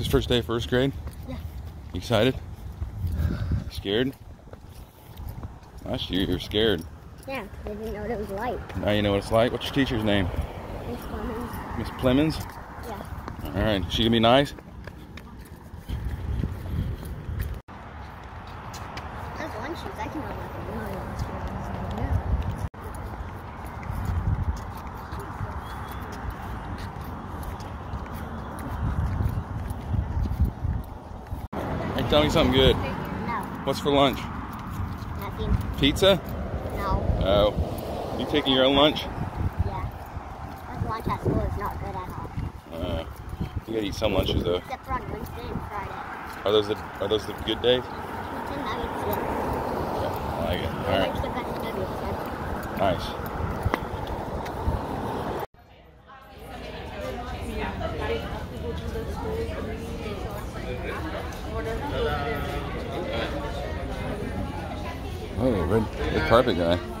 This first day of first grade? Yeah. You excited? Scared? Last year you were scared. Yeah, I didn't know what it was like. Now you know what it's like. What's your teacher's name? Miss Clemens. Miss Clemens? Yeah. All right. She gonna be nice? That's one shoes. I can run like a million Hey, tell me something good. No, What's for lunch? nothing. Pizza? No. Oh. You taking your own lunch? Yeah. Our lunch at school is not good at all. Uh, you gotta eat some lunches though. Except for on Wednesday and Friday. Are those the are those the good days? Pizza nuggets, yeah. I like it. All right. like the best nuggets ever. Nice. Oh, red, red carpet guy.